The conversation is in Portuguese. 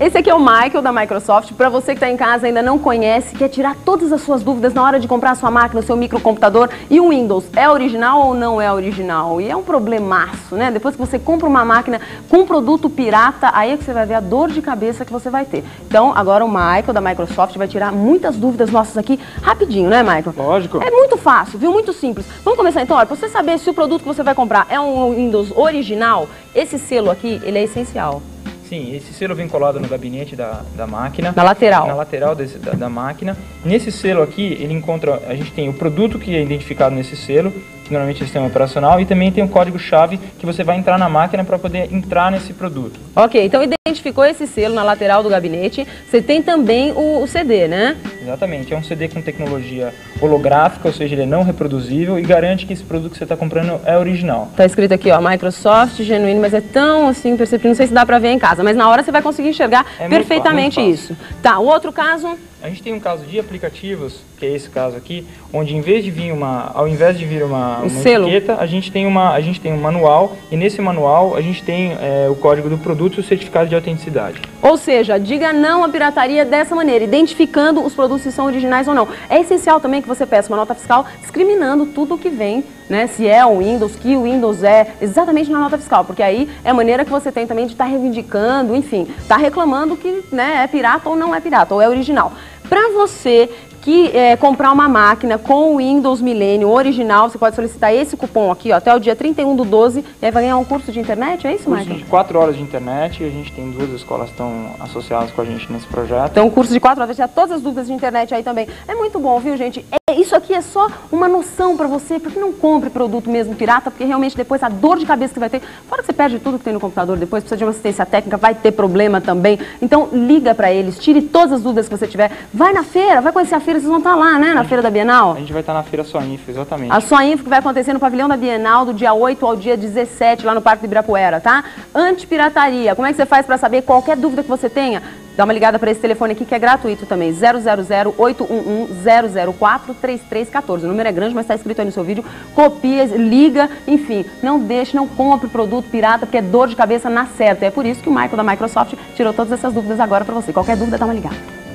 Esse aqui é o Michael da Microsoft. Para você que está em casa e ainda não conhece, quer tirar todas as suas dúvidas na hora de comprar a sua máquina, o seu microcomputador e o Windows, é original ou não é original? E é um problemaço, né? Depois que você compra uma máquina com produto pirata, aí é que você vai ver a dor de cabeça que você vai ter. Então, agora o Michael da Microsoft vai tirar muitas dúvidas nossas aqui rapidinho, né, Michael? Lógico. É muito fácil, viu? Muito simples. Vamos começar então, olha, para você saber se o produto que você vai comprar é um Windows original, esse selo aqui, ele é essencial. Sim, esse selo vem colado no gabinete da, da máquina. Na lateral. Na lateral desse, da, da, máquina. Nesse selo aqui, ele encontra, a gente tem o produto que é identificado nesse selo, que normalmente é o sistema operacional, e também tem o código-chave que você vai entrar na máquina para poder entrar nesse produto. Ok, então identificou esse selo na lateral do gabinete, você tem também o, o CD, né? Exatamente, é um CD com tecnologia holográfica, ou seja, ele é não reproduzível e garante que esse produto que você está comprando é original. Está escrito aqui, ó, Microsoft genuíno, mas é tão assim perceptível, não sei se dá para ver em casa, mas na hora você vai conseguir enxergar é perfeitamente isso. Tá, o outro caso... A gente tem um caso de aplicativos, que é esse caso aqui, onde em vez de vir uma, ao invés de vir uma, uma etiqueta, a gente tem uma, a gente tem um manual e nesse manual a gente tem é, o código do produto e o certificado de autenticidade. Ou seja, diga não à pirataria dessa maneira, identificando os produtos se são originais ou não. É essencial também que você peça uma nota fiscal discriminando tudo o que vem, né? Se é o Windows, que o Windows é, exatamente na nota fiscal, porque aí é a maneira que você tem também de estar tá reivindicando, enfim, estar tá reclamando que né, é pirata ou não é pirata, ou é original. Para você que é, comprar uma máquina com o Windows Millennium original, você pode solicitar esse cupom aqui ó, até o dia 31 do 12 e aí vai ganhar um curso de internet, é isso, Curso de 4 horas de internet, a gente tem duas escolas que estão associadas com a gente nesse projeto. Então, um curso de 4 horas, já todas as dúvidas de internet aí também. É muito bom, viu, gente? Isso aqui é só uma noção para você, porque não compre produto mesmo pirata, porque realmente depois a dor de cabeça que vai ter, fora que você perde tudo que tem no computador, depois precisa de uma assistência técnica, vai ter problema também. Então, liga para eles, tire todas as dúvidas que você tiver, vai na feira, vai conhecer a feira, vocês vão estar lá, né? na Feira da Bienal? A gente vai estar na Feira Soinfo, exatamente. A Soinfo que vai acontecer no pavilhão da Bienal do dia 8 ao dia 17, lá no Parque de Ibirapuera, tá? Antipirataria, como é que você faz para saber qualquer dúvida que você tenha? Dá uma ligada para esse telefone aqui que é gratuito também, 000-811-004-3314. O número é grande, mas está escrito aí no seu vídeo. Copia, liga, enfim, não deixe, não compre produto pirata, porque é dor de cabeça na certa. É por isso que o Michael da Microsoft tirou todas essas dúvidas agora para você. Qualquer dúvida, dá uma ligada.